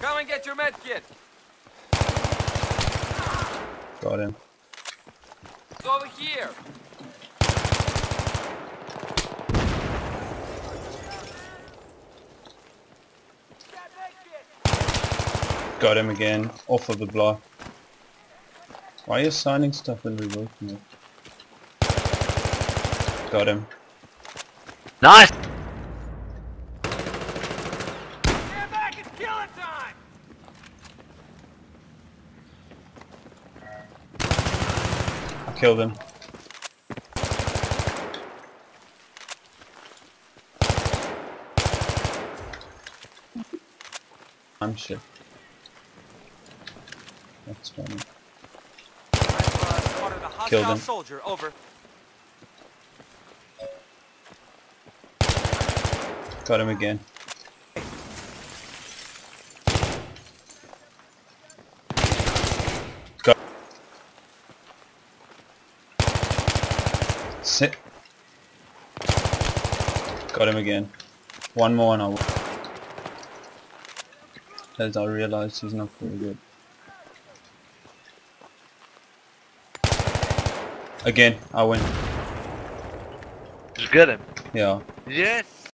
Come and get your med kit. Got him. It's over here. Got him again. Off of the block. Why are you signing stuff and revoking it? Got him. Nice! I them. I'm shit. That's funny. Hostile him. soldier. Over. Got him again. Sit. Got him again. One more and I'll As I realized he's not very good. Again, I win. Just get him. Yeah. Yes!